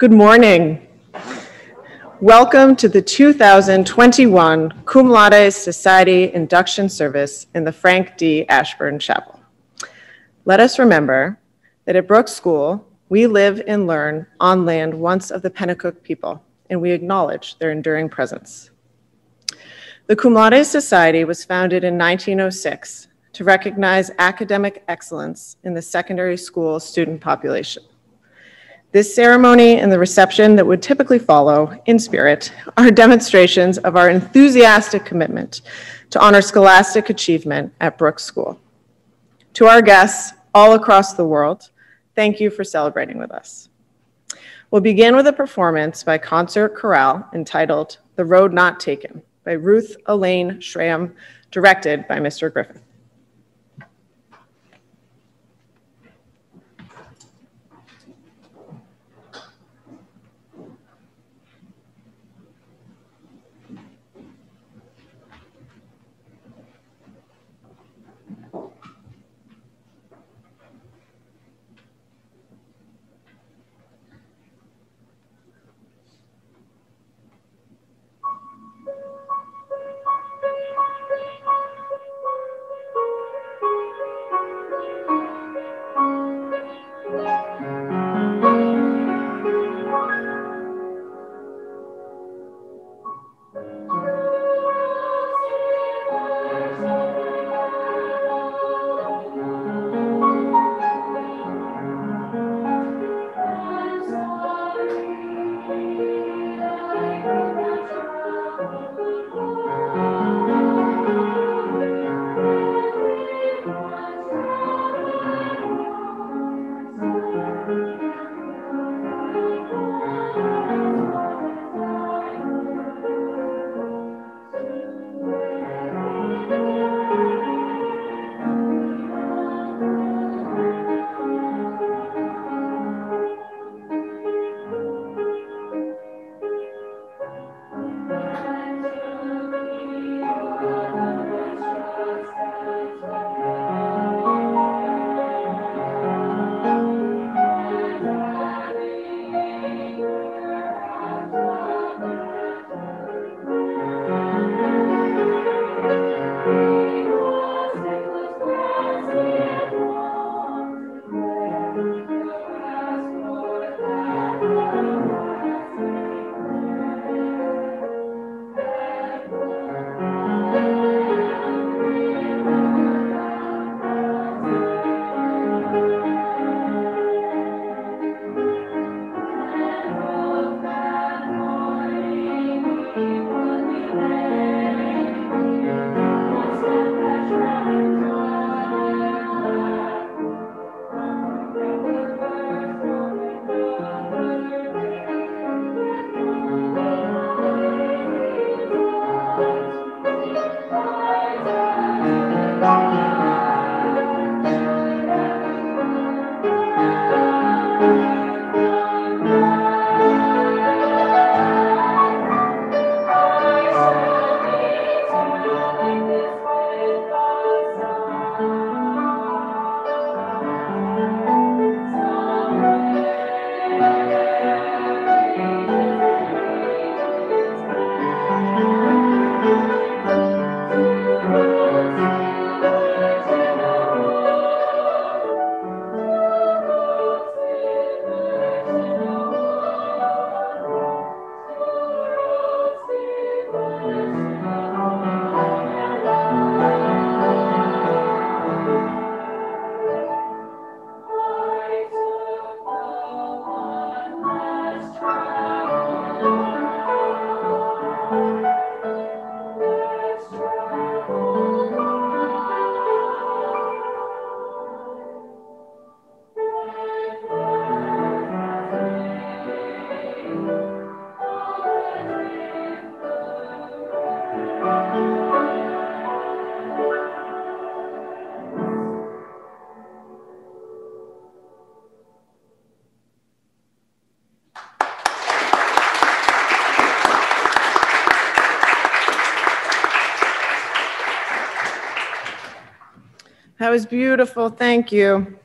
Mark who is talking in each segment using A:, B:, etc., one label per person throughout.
A: Good morning. Welcome to the 2021 Cum Laude Society Induction Service in the Frank D. Ashburn Chapel. Let us remember that at Brooks School, we live and learn on land once of the Pennacook people, and we acknowledge their enduring presence. The Cum Laude Society was founded in 1906 to recognize academic excellence in the secondary school student population. This ceremony and the reception that would typically follow in spirit are demonstrations of our enthusiastic commitment to honor scholastic achievement at Brooks School. To our guests all across the world, thank you for celebrating with us. We'll begin with a performance by Concert Chorale entitled The Road Not Taken by Ruth Elaine Schramm, directed by Mr. Griffin. That was beautiful. Thank you.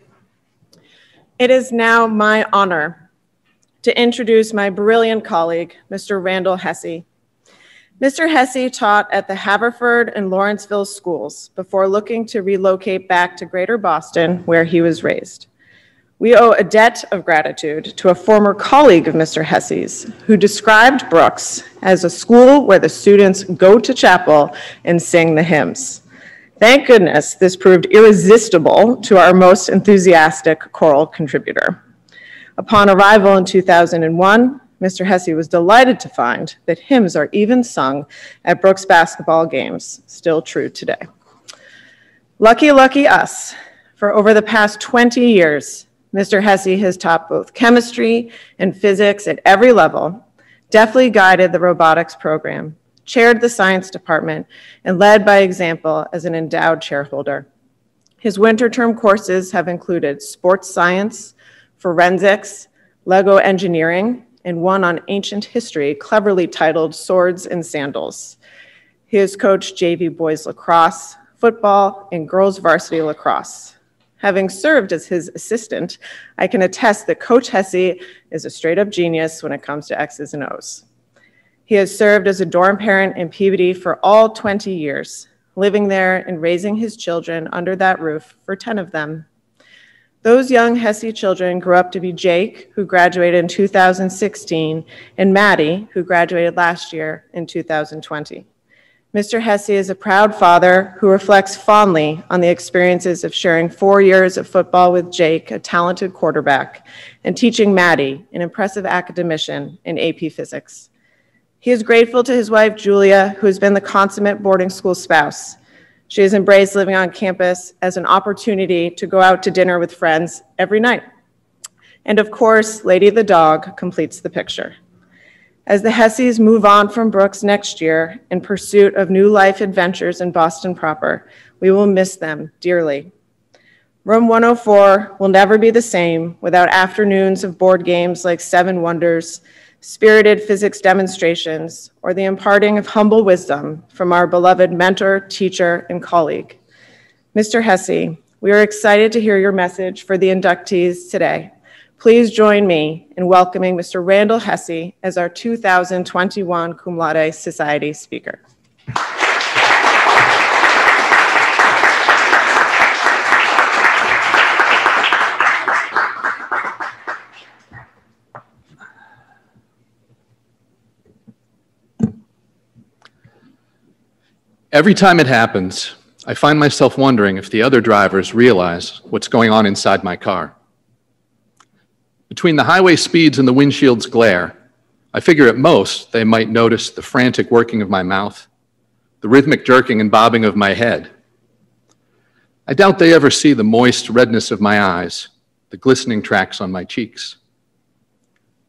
A: It is now my honor to introduce my brilliant colleague, Mr. Randall Hesse. Mr. Hesse taught at the Haverford and Lawrenceville schools before looking to relocate back to Greater Boston, where he was raised. We owe a debt of gratitude to a former colleague of Mr. Hesse's who described Brooks as a school where the students go to chapel and sing the hymns. Thank goodness this proved irresistible to our most enthusiastic choral contributor. Upon arrival in 2001, Mr. Hesse was delighted to find that hymns are even sung at Brooks basketball games, still true today. Lucky, lucky us. For over the past 20 years, Mr. Hesse has taught both chemistry and physics at every level, deftly guided the robotics program, chaired the science department, and led by example as an endowed shareholder. His winter term courses have included sports science, forensics, Lego engineering, and one on ancient history, cleverly titled Swords and Sandals. He has coached JV boys lacrosse, football, and girls varsity lacrosse. Having served as his assistant, I can attest that Coach Hesse is a straight up genius when it comes to X's and O's. He has served as a dorm parent in Peabody for all 20 years, living there and raising his children under that roof for 10 of them. Those young Hesse children grew up to be Jake, who graduated in 2016, and Maddie, who graduated last year in 2020. Mr. Hesse is a proud father who reflects fondly on the experiences of sharing four years of football with Jake, a talented quarterback, and teaching Maddie, an impressive academician, in AP physics. He is grateful to his wife, Julia, who has been the consummate boarding school spouse. She has embraced living on campus as an opportunity to go out to dinner with friends every night. And of course, Lady the dog completes the picture. As the Hesses move on from Brooks next year in pursuit of new life adventures in Boston proper, we will miss them dearly. Room 104 will never be the same without afternoons of board games like Seven Wonders, spirited physics demonstrations, or the imparting of humble wisdom from our beloved mentor, teacher, and colleague. Mr. Hesse, we are excited to hear your message for the inductees today. Please join me in welcoming Mr. Randall Hesse as our 2021 Cum Laude Society Speaker.
B: Every time it happens, I find myself wondering if the other drivers realize what's going on inside my car. Between the highway speeds and the windshield's glare, I figure at most they might notice the frantic working of my mouth, the rhythmic jerking and bobbing of my head. I doubt they ever see the moist redness of my eyes, the glistening tracks on my cheeks.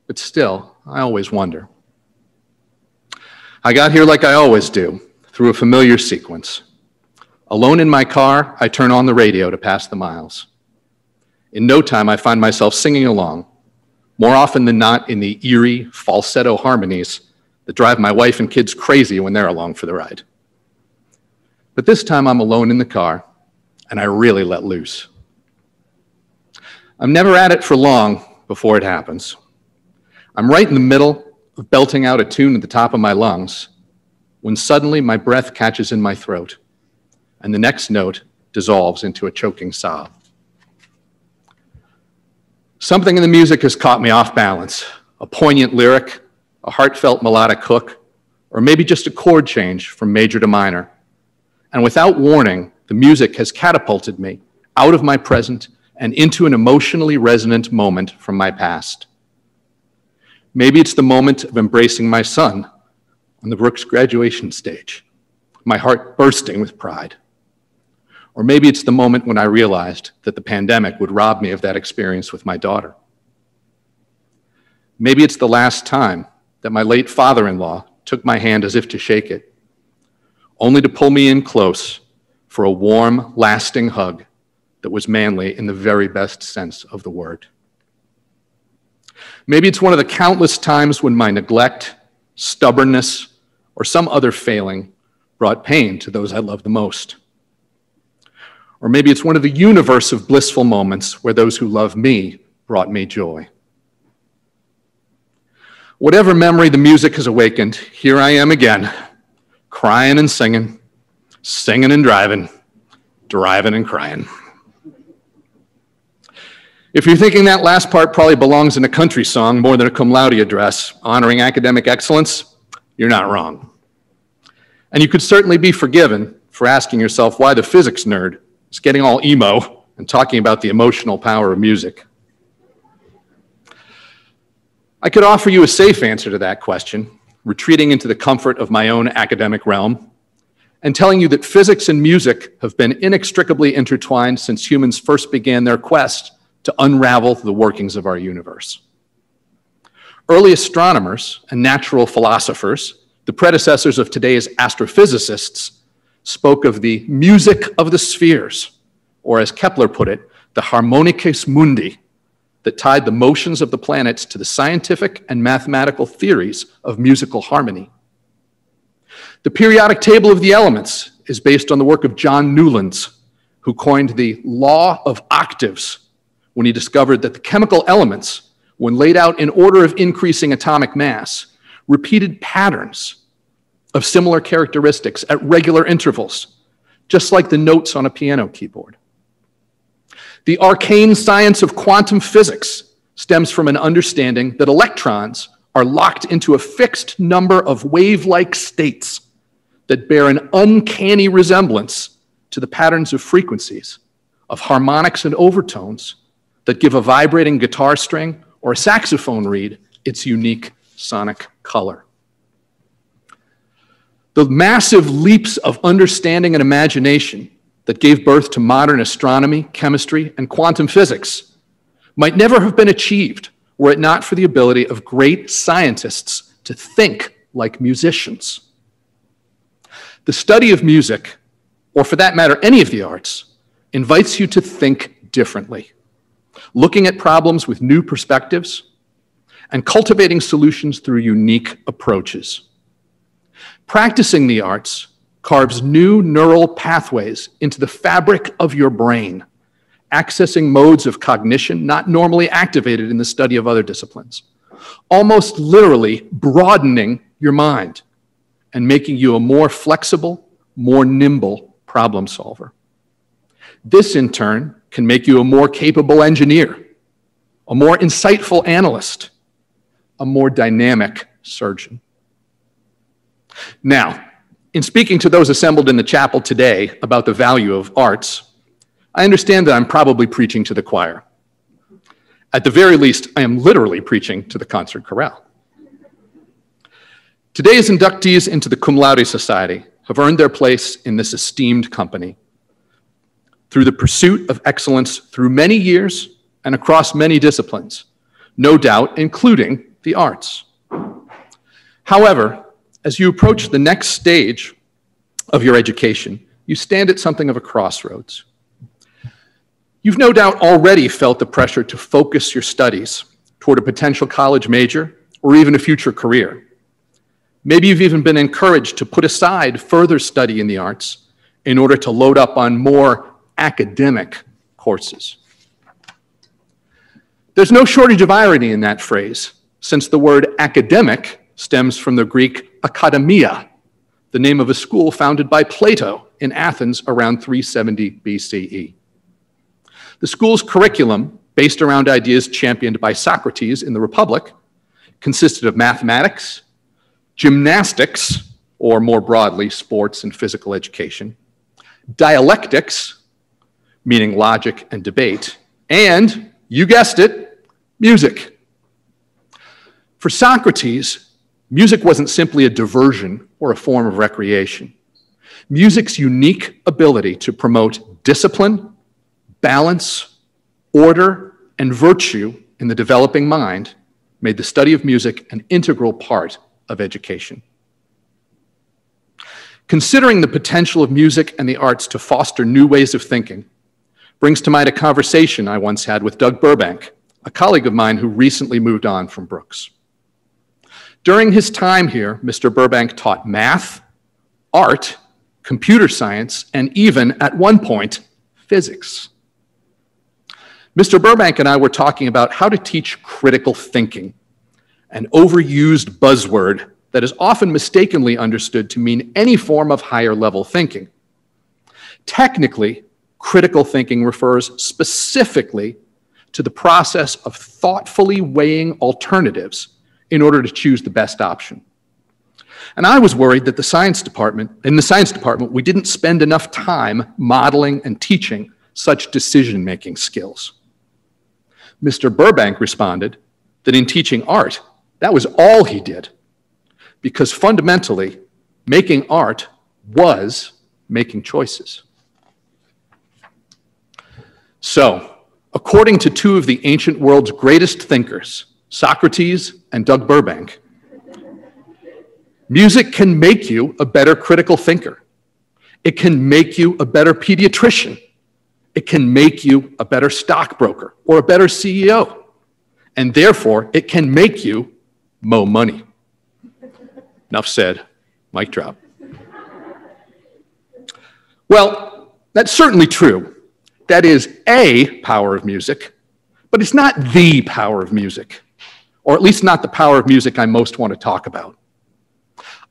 B: But still, I always wonder. I got here like I always do, through a familiar sequence. Alone in my car, I turn on the radio to pass the miles. In no time, I find myself singing along, more often than not in the eerie falsetto harmonies that drive my wife and kids crazy when they're along for the ride. But this time I'm alone in the car, and I really let loose. I'm never at it for long before it happens. I'm right in the middle of belting out a tune at the top of my lungs when suddenly my breath catches in my throat, and the next note dissolves into a choking sob. Something in the music has caught me off balance a poignant lyric, a heartfelt melodic hook, or maybe just a chord change from major to minor. And without warning, the music has catapulted me out of my present and into an emotionally resonant moment from my past. Maybe it's the moment of embracing my son on the Brooks graduation stage, my heart bursting with pride. Or maybe it's the moment when I realized that the pandemic would rob me of that experience with my daughter. Maybe it's the last time that my late father in law took my hand as if to shake it, only to pull me in close for a warm, lasting hug that was manly in the very best sense of the word. Maybe it's one of the countless times when my neglect, stubbornness, or some other failing brought pain to those I love the most. Or maybe it's one of the universe of blissful moments where those who love me brought me joy. Whatever memory the music has awakened, here I am again, crying and singing, singing and driving, driving and crying. If you're thinking that last part probably belongs in a country song more than a cum laude address honoring academic excellence, you're not wrong. And you could certainly be forgiven for asking yourself why the physics nerd is getting all emo and talking about the emotional power of music. I could offer you a safe answer to that question, retreating into the comfort of my own academic realm, and telling you that physics and music have been inextricably intertwined since humans first began their quest to unravel the workings of our universe. Early astronomers and natural philosophers, the predecessors of today's astrophysicists, spoke of the music of the spheres, or as Kepler put it, the harmonices mundi, that tied the motions of the planets to the scientific and mathematical theories of musical harmony. The periodic table of the elements is based on the work of John Newlands, who coined the law of octaves when he discovered that the chemical elements, when laid out in order of increasing atomic mass, repeated patterns of similar characteristics at regular intervals, just like the notes on a piano keyboard. The arcane science of quantum physics stems from an understanding that electrons are locked into a fixed number of wave like states that bear an uncanny resemblance to the patterns of frequencies, of harmonics and overtones that give a vibrating guitar string or a saxophone reed its unique sonic color. The massive leaps of understanding and imagination that gave birth to modern astronomy, chemistry, and quantum physics might never have been achieved were it not for the ability of great scientists to think like musicians. The study of music, or for that matter, any of the arts, invites you to think differently, looking at problems with new perspectives and cultivating solutions through unique approaches. Practicing the arts carves new neural pathways into the fabric of your brain, accessing modes of cognition not normally activated in the study of other disciplines, almost literally broadening your mind and making you a more flexible, more nimble problem solver. This, in turn, can make you a more capable engineer, a more insightful analyst, a more dynamic surgeon. Now, in speaking to those assembled in the chapel today about the value of arts, I understand that I'm probably preaching to the choir. At the very least, I am literally preaching to the concert chorale. Today's inductees into the Cum Laude Society have earned their place in this esteemed company through the pursuit of excellence through many years and across many disciplines, no doubt, including the arts. However, as you approach the next stage of your education, you stand at something of a crossroads. You've no doubt already felt the pressure to focus your studies toward a potential college major or even a future career. Maybe you've even been encouraged to put aside further study in the arts in order to load up on more academic courses. There's no shortage of irony in that phrase, since the word academic stems from the Greek Academia, the name of a school founded by Plato in Athens around 370 BCE. The school's curriculum, based around ideas championed by Socrates in the Republic, consisted of mathematics, gymnastics, or more broadly, sports and physical education, dialectics, meaning logic and debate, and, you guessed it, music. For Socrates, Music wasn't simply a diversion or a form of recreation. Music's unique ability to promote discipline, balance, order, and virtue in the developing mind made the study of music an integral part of education. Considering the potential of music and the arts to foster new ways of thinking brings to mind a conversation I once had with Doug Burbank, a colleague of mine who recently moved on from Brooks. During his time here, Mr. Burbank taught math, art, computer science, and even, at one point, physics. Mr. Burbank and I were talking about how to teach critical thinking an overused buzzword that is often mistakenly understood to mean any form of higher level thinking. Technically, critical thinking refers specifically to the process of thoughtfully weighing alternatives in order to choose the best option. And I was worried that the science department, in the science department, we didn't spend enough time modeling and teaching such decision making skills. Mr. Burbank responded that in teaching art, that was all he did. Because fundamentally, making art was making choices. So, according to two of the ancient world's greatest thinkers, Socrates and Doug Burbank, music can make you a better critical thinker. It can make you a better pediatrician. It can make you a better stockbroker or a better CEO. And therefore, it can make you mo money. Enough said. Mic drop. Well, that's certainly true. That is a power of music, but it's not the power of music, or at least not the power of music I most want to talk about.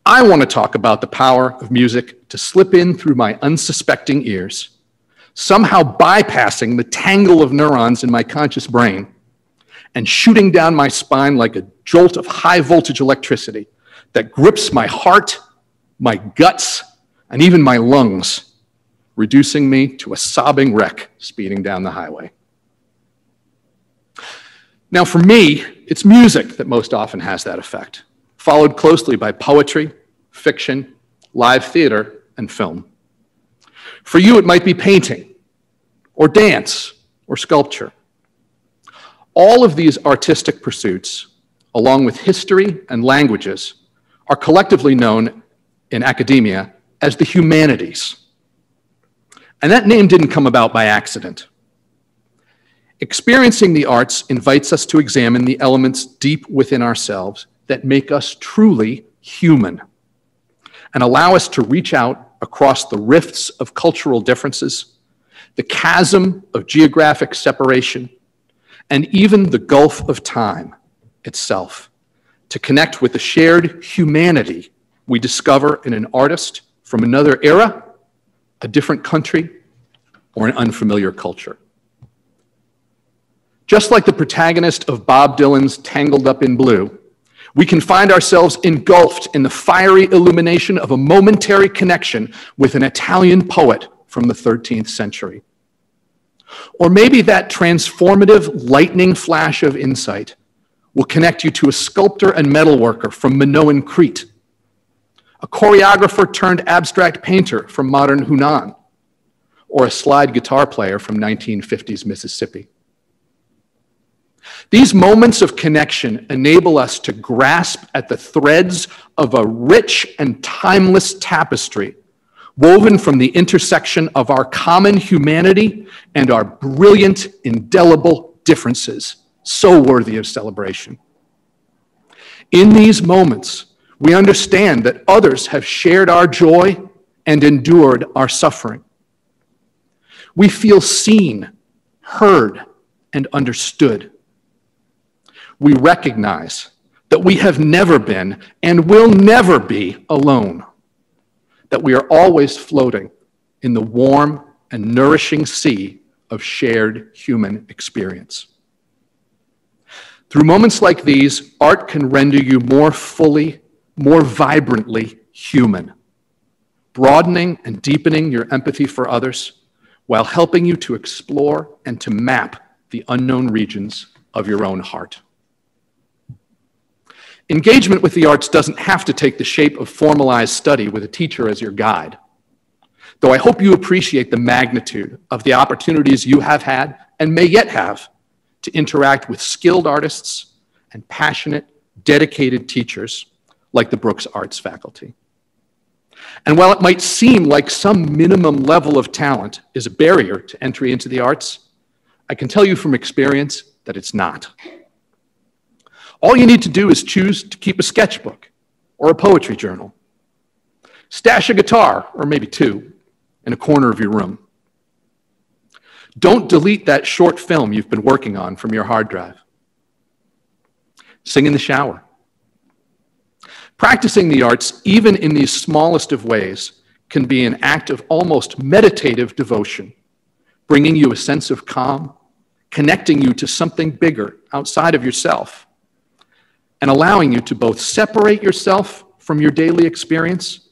B: I want to talk about the power of music to slip in through my unsuspecting ears, somehow bypassing the tangle of neurons in my conscious brain and shooting down my spine like a jolt of high voltage electricity that grips my heart, my guts, and even my lungs reducing me to a sobbing wreck speeding down the highway. Now, for me, it's music that most often has that effect, followed closely by poetry, fiction, live theater, and film. For you, it might be painting, or dance, or sculpture. All of these artistic pursuits, along with history and languages, are collectively known in academia as the humanities. And that name didn't come about by accident. Experiencing the arts invites us to examine the elements deep within ourselves that make us truly human and allow us to reach out across the rifts of cultural differences, the chasm of geographic separation, and even the gulf of time itself to connect with the shared humanity we discover in an artist from another era a different country, or an unfamiliar culture. Just like the protagonist of Bob Dylan's Tangled Up in Blue, we can find ourselves engulfed in the fiery illumination of a momentary connection with an Italian poet from the 13th century. Or maybe that transformative lightning flash of insight will connect you to a sculptor and metalworker from Minoan Crete a choreographer turned abstract painter from modern Hunan, or a slide guitar player from 1950s Mississippi. These moments of connection enable us to grasp at the threads of a rich and timeless tapestry woven from the intersection of our common humanity and our brilliant, indelible differences, so worthy of celebration. In these moments, we understand that others have shared our joy and endured our suffering. We feel seen, heard, and understood. We recognize that we have never been and will never be alone, that we are always floating in the warm and nourishing sea of shared human experience. Through moments like these, art can render you more fully more vibrantly human, broadening and deepening your empathy for others while helping you to explore and to map the unknown regions of your own heart. Engagement with the arts doesn't have to take the shape of formalized study with a teacher as your guide. Though I hope you appreciate the magnitude of the opportunities you have had and may yet have to interact with skilled artists and passionate, dedicated teachers like the Brooks Arts faculty. And while it might seem like some minimum level of talent is a barrier to entry into the arts, I can tell you from experience that it's not. All you need to do is choose to keep a sketchbook or a poetry journal. Stash a guitar, or maybe two, in a corner of your room. Don't delete that short film you've been working on from your hard drive. Sing in the shower Practicing the arts, even in these smallest of ways, can be an act of almost meditative devotion, bringing you a sense of calm, connecting you to something bigger outside of yourself, and allowing you to both separate yourself from your daily experience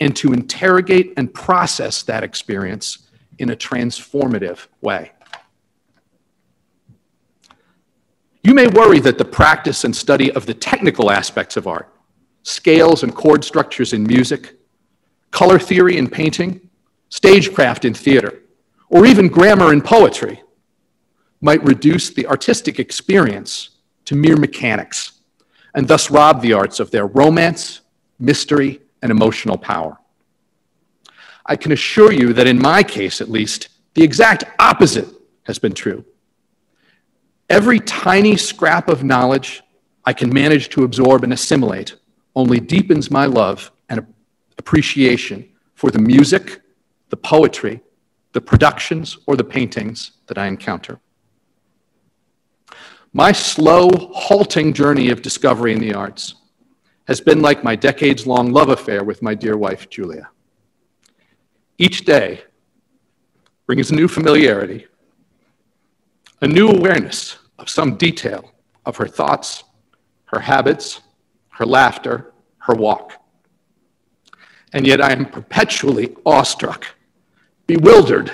B: and to interrogate and process that experience in a transformative way. You may worry that the practice and study of the technical aspects of art, scales and chord structures in music, color theory in painting, stagecraft in theater, or even grammar in poetry might reduce the artistic experience to mere mechanics and thus rob the arts of their romance, mystery, and emotional power. I can assure you that in my case, at least, the exact opposite has been true. Every tiny scrap of knowledge I can manage to absorb and assimilate only deepens my love and appreciation for the music, the poetry, the productions, or the paintings that I encounter. My slow, halting journey of discovery in the arts has been like my decades long love affair with my dear wife, Julia. Each day brings a new familiarity, a new awareness of some detail of her thoughts, her habits, her laughter, her walk and yet I am perpetually awestruck, bewildered,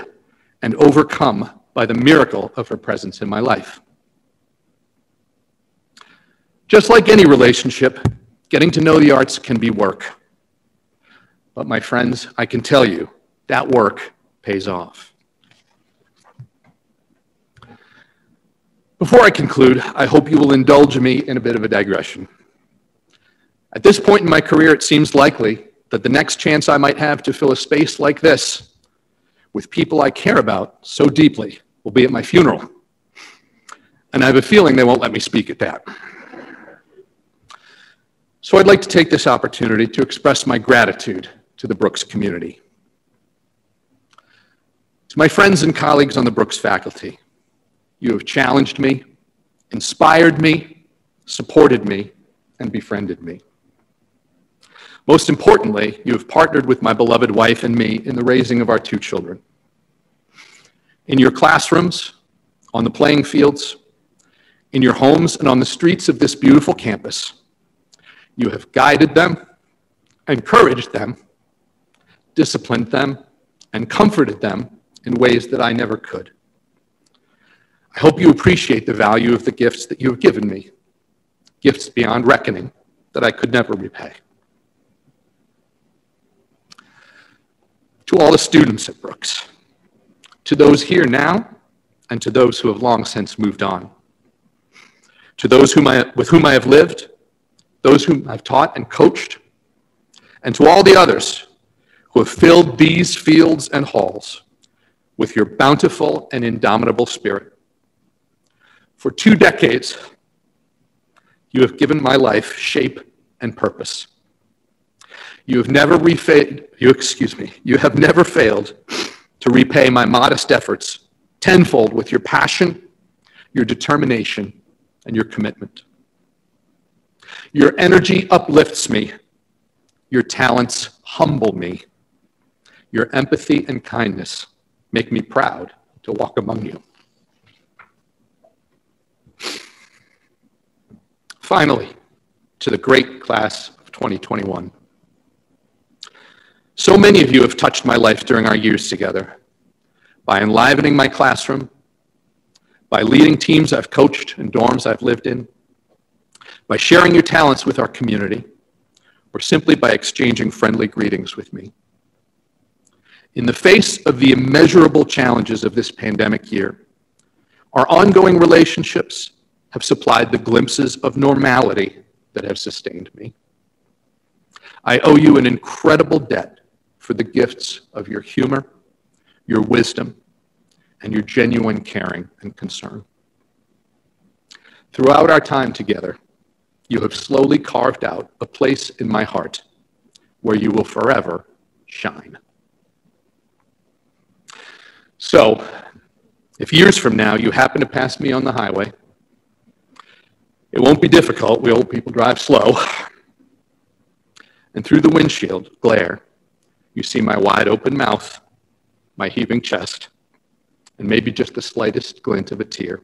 B: and overcome by the miracle of her presence in my life. Just like any relationship, getting to know the arts can be work. But my friends, I can tell you that work pays off. Before I conclude, I hope you will indulge me in a bit of a digression. At this point in my career, it seems likely that the next chance I might have to fill a space like this with people I care about so deeply will be at my funeral. And I have a feeling they won't let me speak at that. So I'd like to take this opportunity to express my gratitude to the Brooks community. To my friends and colleagues on the Brooks faculty, you have challenged me, inspired me, supported me, and befriended me. Most importantly, you have partnered with my beloved wife and me in the raising of our two children. In your classrooms, on the playing fields, in your homes, and on the streets of this beautiful campus, you have guided them, encouraged them, disciplined them, and comforted them in ways that I never could. I hope you appreciate the value of the gifts that you have given me, gifts beyond reckoning that I could never repay. To all the students at Brooks, to those here now, and to those who have long since moved on, to those whom I, with whom I have lived, those whom I've taught and coached, and to all the others who have filled these fields and halls with your bountiful and indomitable spirit. For two decades, you have given my life shape and purpose. You have never refailed, you excuse me, you have never failed to repay my modest efforts tenfold with your passion, your determination, and your commitment. Your energy uplifts me. Your talents humble me. Your empathy and kindness make me proud to walk among you. Finally, to the great class of 2021. So many of you have touched my life during our years together by enlivening my classroom, by leading teams I've coached and dorms I've lived in, by sharing your talents with our community, or simply by exchanging friendly greetings with me. In the face of the immeasurable challenges of this pandemic year, our ongoing relationships have supplied the glimpses of normality that have sustained me. I owe you an incredible debt for the gifts of your humor, your wisdom, and your genuine caring and concern. Throughout our time together, you have slowly carved out a place in my heart where you will forever shine. So, if years from now you happen to pass me on the highway, it won't be difficult. We old people drive slow. And through the windshield glare, you see my wide open mouth, my heaving chest, and maybe just the slightest glint of a tear.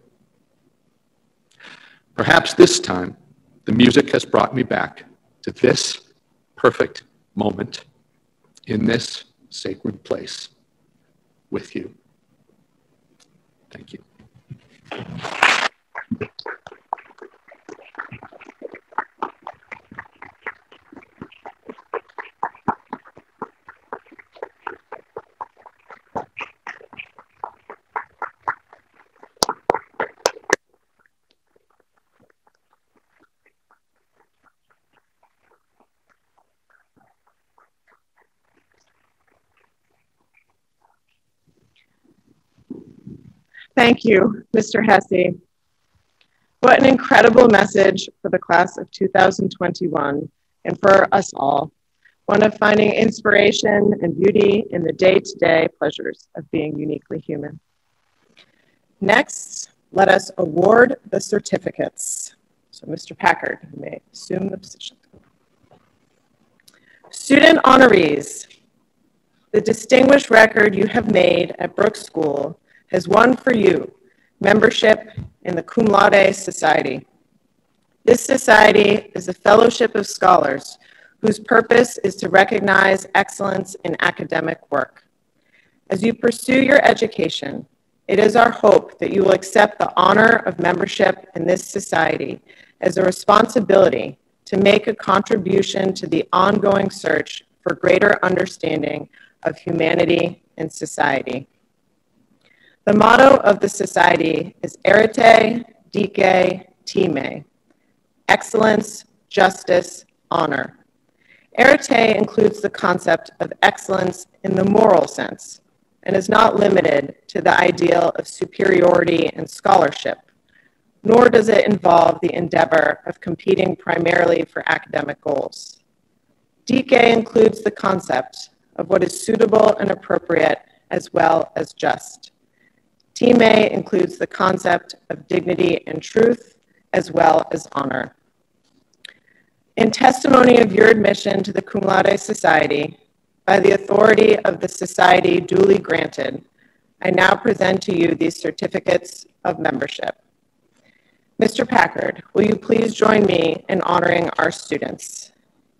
B: Perhaps this time, the music has brought me back to this perfect moment in this sacred place with you. Thank you.
A: Thank you, Mr. Hesse. What an incredible message for the class of 2021 and for us all. One of finding inspiration and beauty in the day to day pleasures of being uniquely human. Next, let us award the certificates. So, Mr. Packard, may assume the position. Student honorees, the distinguished record you have made at Brooks School has one for you membership in the Cum Laude Society. This society is a fellowship of scholars whose purpose is to recognize excellence in academic work. As you pursue your education, it is our hope that you will accept the honor of membership in this society as a responsibility to make a contribution to the ongoing search for greater understanding of humanity and society. The motto of the society is Arete Dike, Time, excellence, justice, honor. Arete includes the concept of excellence in the moral sense and is not limited to the ideal of superiority and scholarship, nor does it involve the endeavor of competing primarily for academic goals. Dike includes the concept of what is suitable and appropriate as well as just. Time includes the concept of dignity and truth, as well as honor. In testimony of your admission to the Cum Laude Society, by the authority of the Society duly granted, I now present to you these certificates of membership. Mr. Packard, will you please join me in honoring our students?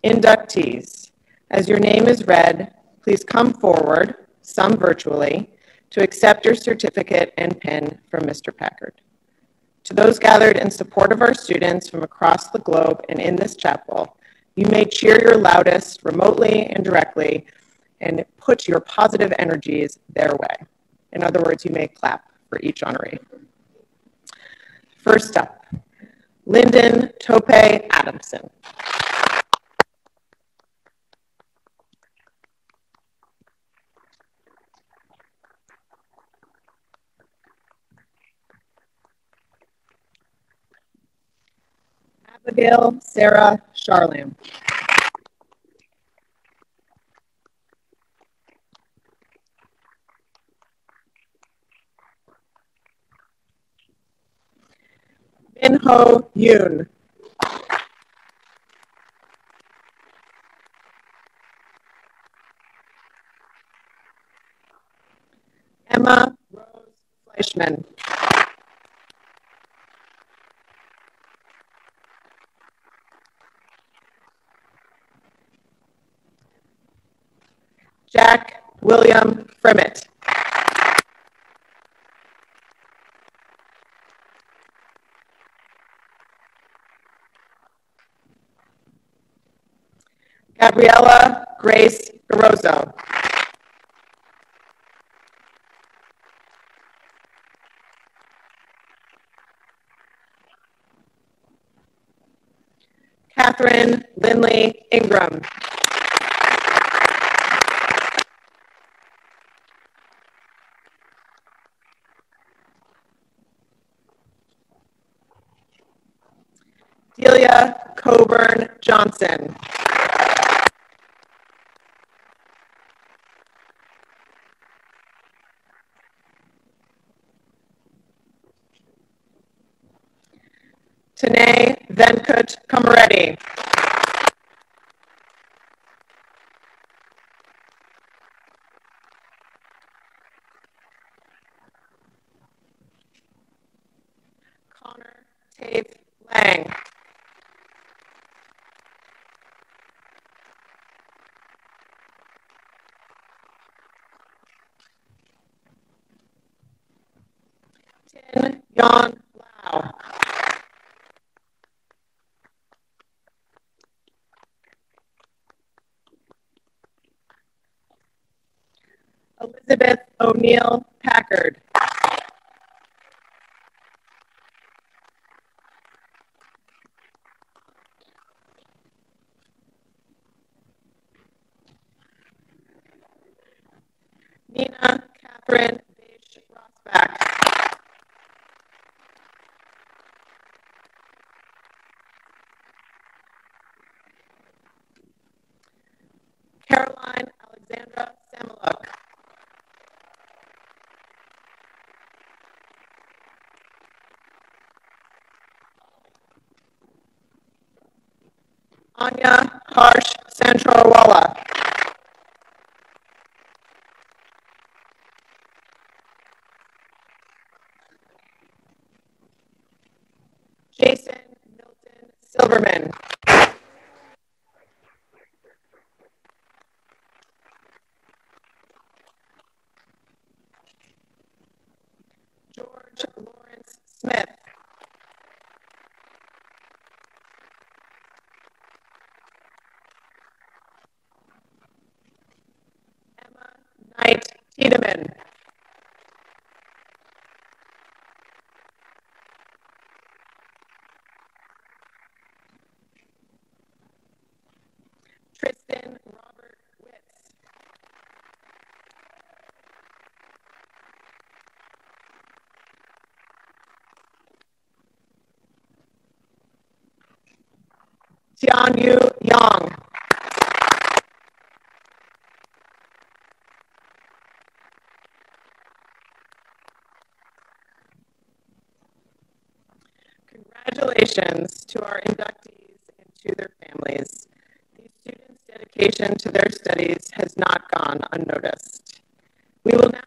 A: Inductees, as your name is read, please come forward, some virtually, to accept your certificate and pin from Mr. Packard. To those gathered in support of our students from across the globe and in this chapel, you may cheer your loudest remotely and directly and put your positive energies their way. In other words, you may clap for each honoree. First up, Lyndon Tope Adamson. Abigail Sarah Charlam. Min Ho Yoon. Emma Rose Fleischman. William Frimmett. Gabriella Grace Garozo. Catherine Lindley Ingram. Johnson. Tanay Venkut Kamareddy. Yon Lau. Elizabeth O'Neill Packard. Harsh Santrowala. Jason Milton Silverman. Xianyu Yang. Congratulations to our inductees and to their families. These students' dedication to their studies has not gone unnoticed. We will now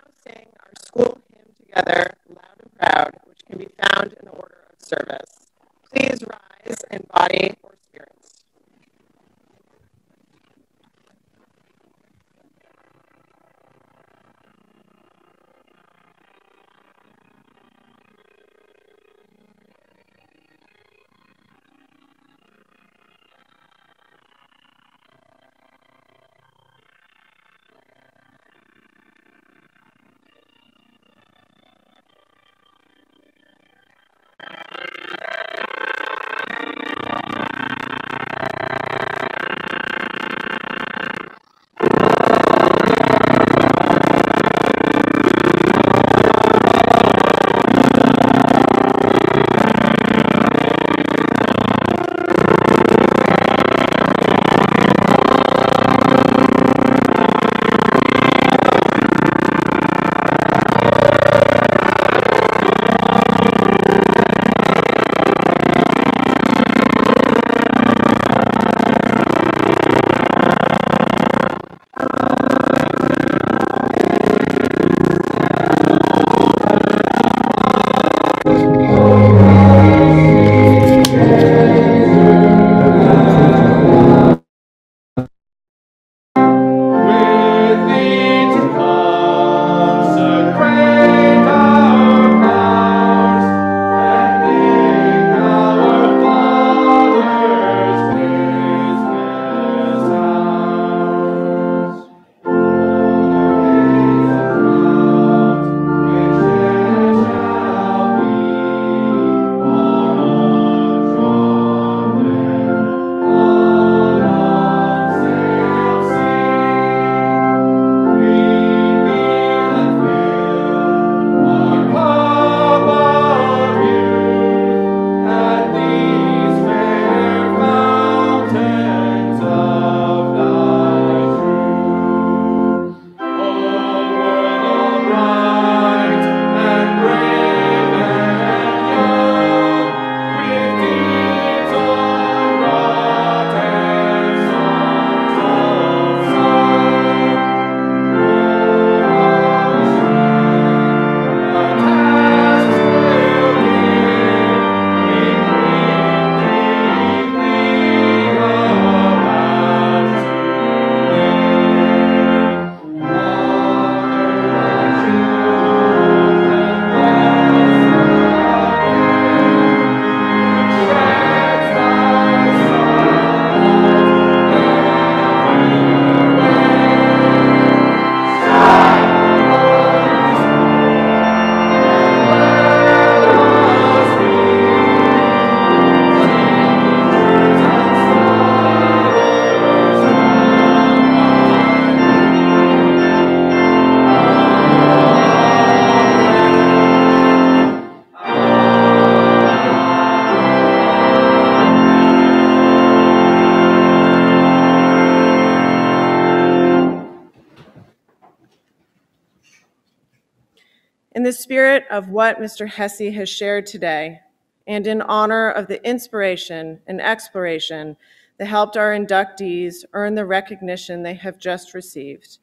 A: In the spirit of what Mr. Hesse has shared today, and in honor of the inspiration and exploration that helped our inductees earn the recognition they have just received,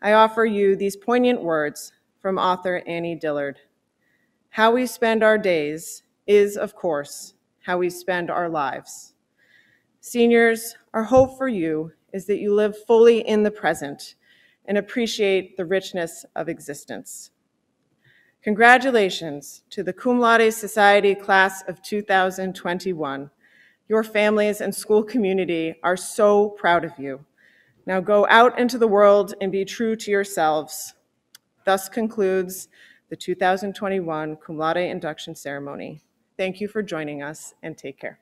A: I offer you these poignant words from author Annie Dillard. How we spend our days is, of course, how we spend our lives. Seniors, our hope for you is that you live fully in the present and appreciate the richness of existence. Congratulations to the Cum Laude Society class of 2021. Your families and school community are so proud of you. Now go out into the world and be true to yourselves. Thus concludes the 2021 Cum Laude induction ceremony. Thank you for joining us and take care.